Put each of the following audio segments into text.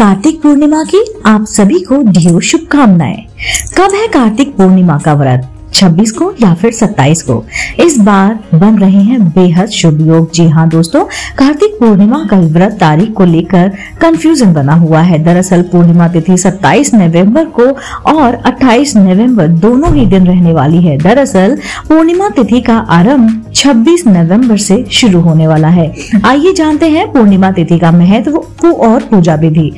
कार्तिक पूर्णिमा की आप सभी को ढेर शुभकामनाएँ। कब है कार्तिक पूर्णिमा का व्रत? 26 को या फिर 27 को। इस बार बन रहे हैं बेहद शुभ योग। जी हाँ दोस्तों, कार्तिक पूर्णिमा का व्रत तारीख को लेकर कंफ्यूजन बना हुआ है। दरअसल पूर्णिमा तिथि 27 नवंबर को और 28 नवंबर दोनों ही दिन रहने वाली है। दरअसल पूर्णिमा तिथि का आरंभ 26 नवंबर से शुरू होने वाला है। आइए जानते हैं पूर्णिमा तिथि का महत्व और पूजा विधि।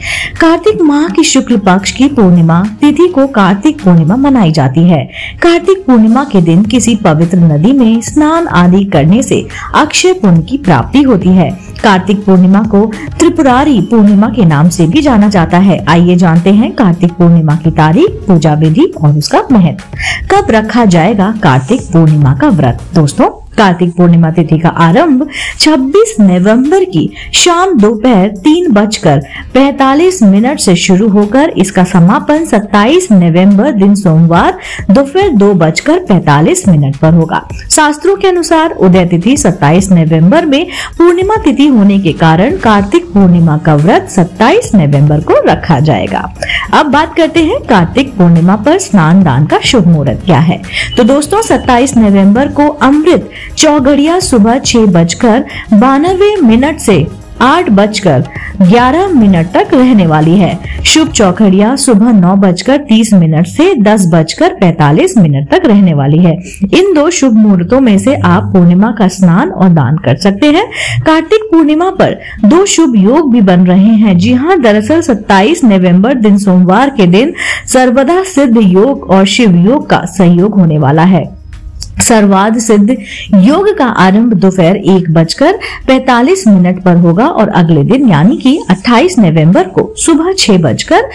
कार्तिक माह की शुक्ल पक्ष की पूर्णिमा तिथि को कार्तिक पूर्णिमा मनाई जाती है। कार्तिक पूर्णिमा के दिन किसी पवित्र नदी में स्नान आदि करने से अक्षय पुण्य की प्राप्ति होती है। कार्तिक पूर्णिमा को त्रिपुरारी पूर्णिमा के नाम से भी जाना जाता है। आइए जानते हैं कार्तिक पूर्णिमा की तारीख, पूजा विधि और उसका महत्व। कब रखा जाएगा कार्तिक पूर्णिमा का व्रत? दोस्तों कार्तिक पूर्णिमा तिथि का आरंभ 26 नवंबर की शाम दोपहर तीन बजकर पैतालीस मिनट से शुरू होकर इसका समापन 27 नवंबर दिन सोमवार दोपहर दो बजकर पैतालीस मिनट पर होगा। शास्त्रों के अनुसार उदय तिथि 27 नवंबर में पूर्णिमा तिथि होने के कारण कार्तिक पूर्णिमा का व्रत 27 नवंबर को रखा जाएगा। अब बात करते हैं कार्तिक पूर्णिमा पर स्नान दान का शुभ मुहूर्त क्या है। तो दोस्तों 27 नवंबर को अमृत चौगड़िया सुबह छह बजकर बानवे मिनट से आठ बजकर ग्यारह मिनट तक रहने वाली है। शुभ चौखड़िया, सुबह नौ बजकर तीस मिनट से दस बजकर पैतालीस मिनट तक रहने वाली है। इन दो शुभ मुहूर्तों में से आप पूर्णिमा का स्नान और दान कर सकते हैं। कार्तिक पूर्णिमा पर दो शुभ योग भी बन रहे हैं। जी हाँ दरअसल 27 नवंबर दिन सोमवार के दिन सर्वदा सिद्ध योग और शिव योग का संयोग होने वाला है। सर्वाद सिद्ध योग का आरंभ दोपहर एक बजकर पैतालीस मिनट पर होगा और अगले दिन, यानी कि 28 नवंबर को सुबह छह बजकर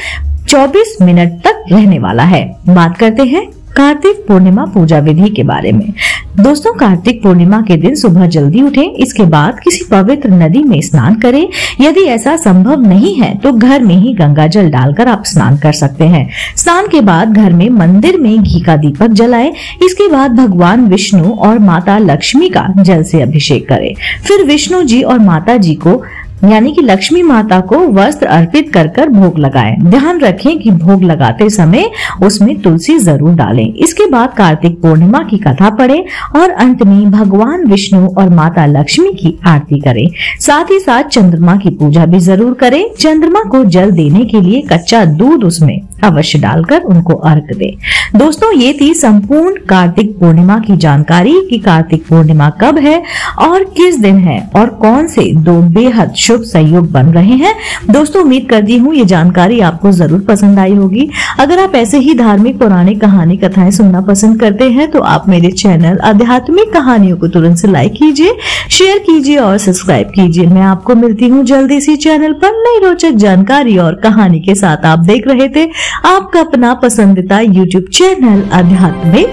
चौबीस मिनट तक रहने वाला है। बात करते हैं कार्तिक पूर्णिमा पूजा विधि के बारे में। दोस्तों, कार्तिक पूर्णिमा के दिन सुबह जल्दी उठें, इसके बाद किसी पवित्र नदी में स्नान करें। यदि ऐसा संभव नहीं है तो घर में ही गंगा जल डालकर आप स्नान कर सकते हैं। स्नान के बाद घर में मंदिर में घी का दीपक जलाएँ, इसके बाद भगवान विष्णु और माता लक्ष्मी का जल से अभिषेक करें। फिर विष्णु जी और माता जी को यानी कि लक्ष्मी माता को वस्त्र अर्पित कर कर भोग लगाए। ध्यान रखें कि भोग लगाते समय उसमें तुलसी ज़रूर डालें। इसके बाद कार्तिक पूर्णिमा की कथा पढ़ें और अंत में भगवान विष्णु और माता लक्ष्मी की आरती करें। साथ ही साथ चंद्रमा की पूजा भी ज़रूर करें। चंद्रमा को जल देने के लिए कच्चा दूध उसमें अवश्य डालकर उनको अर्घ दे। दोस्तों, ये थी संपूर्ण कार्तिक पूर्णिमा की जानकारी कि कार्तिक पूर्णिमा कब है और किस दिन है और कौन से दो बेहद शुभ सहयोग बन रहे हैं। दोस्तों, उम्मीद करती हूँ ये जानकारी आपको ज़रूर पसंद आई होगी। अगर आप ऐसे ही धार्मिक पौराणिक कहानी कथाएँ सुनना पसंद करते हैं तो आप मेरे चैनल आध्यात्मिक कहानियों को तुरंत से लाइक कीजिए, शेयर कीजिए और सब्सक्राइब कीजिए। मैं आपको मिलती हूँ जल्दी इसी चैनल पर नई रोचक जानकारी और कहानी के साथ। आप देख रहे थे आपका अपना पसंदीदा यूट्यूब चैनल अध्यात्मिक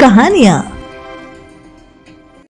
कहानियाँ।